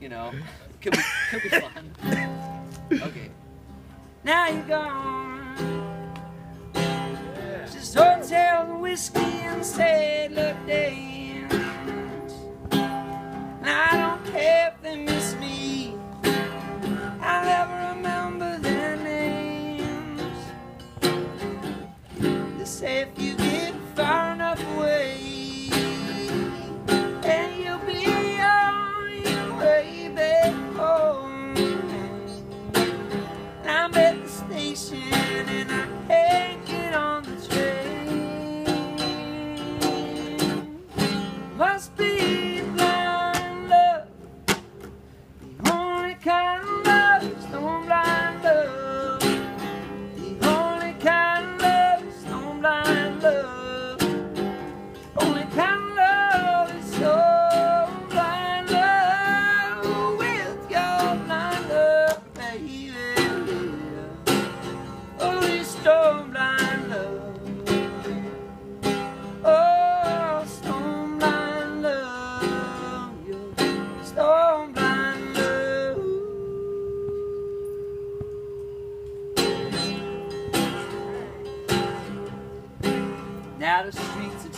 you know, could be, could be fun. Okay. Now you're gone. Just hotel whiskey and sailor days. And I don't care if they miss me. I'll never remember their names. They say if you get far enough away.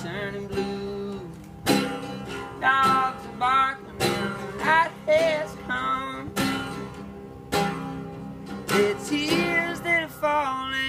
turning blue. Dogs are barking night has come. The tears that are falling.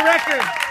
the record.